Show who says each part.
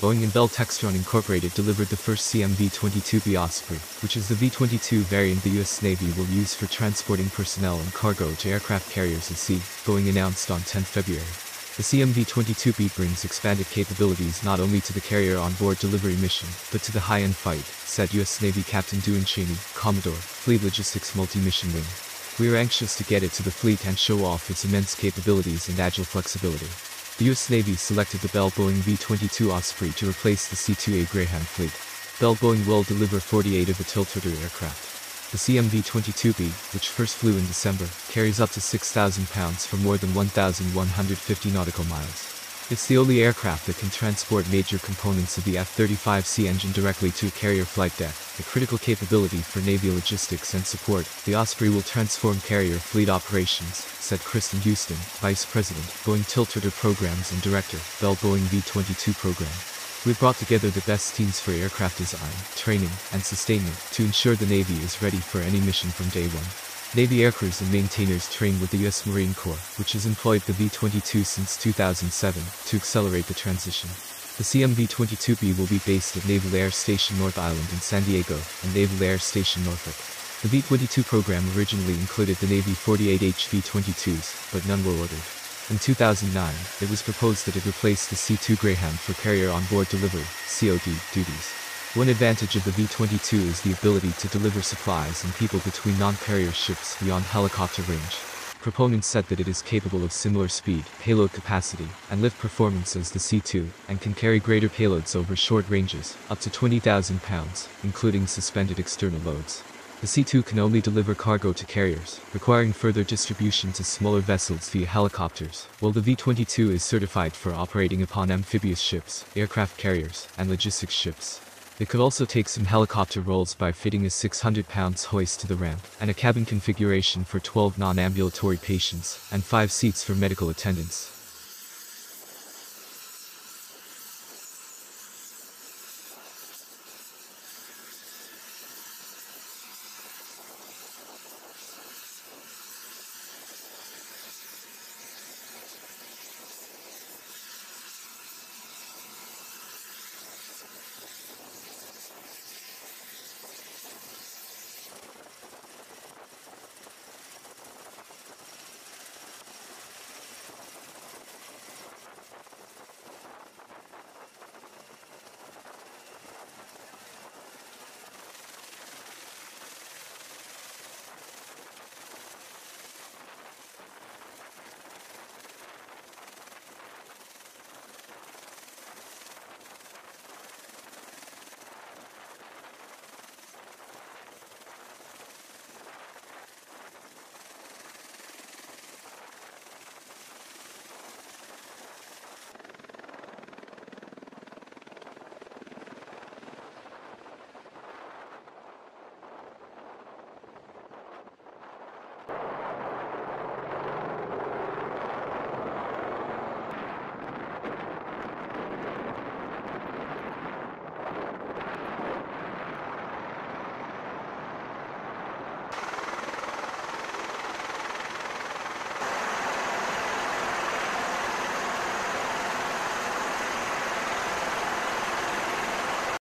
Speaker 1: Boeing and Bell Textron Incorporated delivered the first CMV-22B Osprey, which is the V-22 variant the U.S. Navy will use for transporting personnel and cargo to aircraft carriers at sea, Boeing announced on 10 February. The CMV-22B brings expanded capabilities not only to the carrier on-board delivery mission, but to the high-end fight, said U.S. Navy Captain Dewon Chaney, Commodore, Fleet Logistics Multi-Mission Wing. We are anxious to get it to the fleet and show off its immense capabilities and agile flexibility. The U.S. Navy selected the Bell Boeing V-22 Osprey to replace the C-2A Greyhound fleet. Bell Boeing will deliver 48 of the tiltrotor aircraft. The CMV-22B, which first flew in December, carries up to 6,000 pounds for more than 1,150 nautical miles. It's the only aircraft that can transport major components of the F-35C engine directly to a carrier flight deck, a critical capability for Navy logistics and support. The Osprey will transform carrier fleet operations, said Kristin Houston, Vice President, Boeing Tiltrotor Programs and Director, Bell Boeing V-22 Program. We've brought together the best teams for aircraft design, training, and sustainment to ensure the Navy is ready for any mission from day one. Navy aircrews and maintainers train with the U.S. Marine Corps, which has employed the V-22 since 2007, to accelerate the transition. The CMV-22B will be based at Naval Air Station North Island in San Diego, and Naval Air Station Norfolk. The V-22 program originally included the Navy 48 HV-22s, but none were ordered. In 2009, it was proposed that it replace the C-2 Greyhound for carrier on-board delivery, COD, duties. One advantage of the V-22 is the ability to deliver supplies and people between non-carrier ships beyond helicopter range. Proponents said that it is capable of similar speed, payload capacity, and lift performance as the C-2, and can carry greater payloads over short ranges, up to 20,000 pounds, including suspended external loads. The C-2 can only deliver cargo to carriers, requiring further distribution to smaller vessels via helicopters, while the V-22 is certified for operating upon amphibious ships, aircraft carriers, and logistics ships. It could also take some helicopter roles by fitting a 600 pounds hoist to the ramp, and a cabin configuration for 12 non-ambulatory patients, and 5 seats for medical attendants.